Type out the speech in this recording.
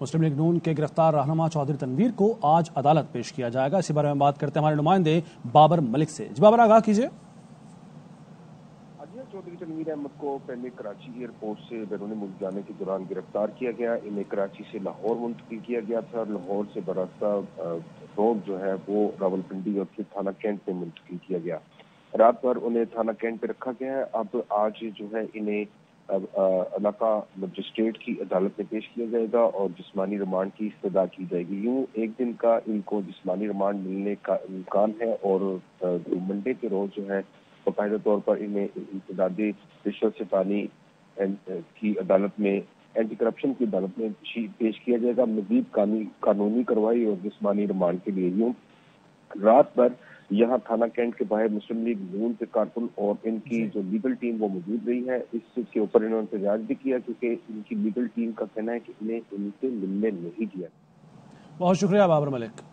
मुस्लिम league नून के गिरफ़्तार रहनुमा चौधरी तनवीर को आज अदालत पेश किया जाएगा। इसी बारे में बात करते हैं हमारे नुमाइंदे बाबर मलिक से। जी बाबर, आगाह कीजिए। चौधरी तनवीर अहमद को पहले कराची एयरपोर्ट से बैरून मुल्क जाने के दौरान गिरफ़्तार किया गया। इन्हें कराची से लाहौर मुंतकिल किया गया था। लाहौर से बरास्ता रोड जो है, वो रावलपिंडी और फिर थाना कैंट में मुंतकिल किया गया। रात भर उन्हें थाना कैंट पे रखा गया। है अब आज जो है, इन्हें इलाका मजिस्ट्रेट की अदालत में पेश किया जाएगा और जिसमानी रिमांड की इस्तः की जाएगी। यूँ एक दिन का इनको जिसमानी रिमांड मिलने का इम्कान है और मंडे के रोज जो है, बाकायदा तौर पर इन्हें इंतदादी रिश्वत से पानी की अदालत में एंटी करप्शन की अदालत में पेश किया जाएगा। मजीद कानूनी कार्रवाई और जिसमानी रिमांड के लिए यूँ रात भर यहाँ थाना कैंट के बाहर मुस्लिम लीग नून के कारकुन और इनकी जो। लीगल टीम वो मौजूद रही है। इस के ऊपर इन्होंने एहतजाज भी किया क्योंकि इनकी लीगल टीम का कहना है कि इन्हें इनसे मिलने नहीं दिया। बहुत शुक्रिया बाबर मलिक।